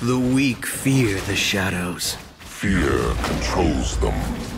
The weak fear the shadows. Fear controls them.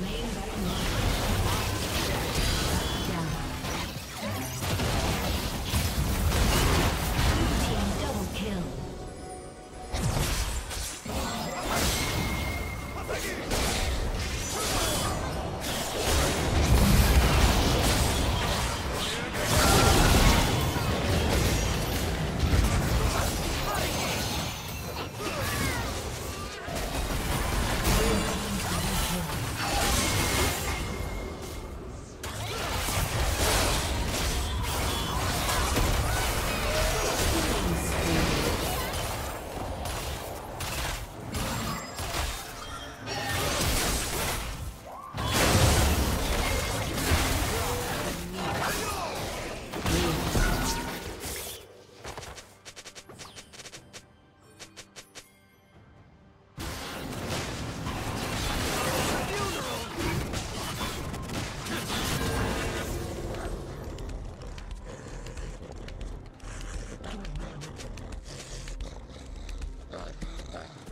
slain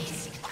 Ace.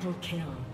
Triple kill.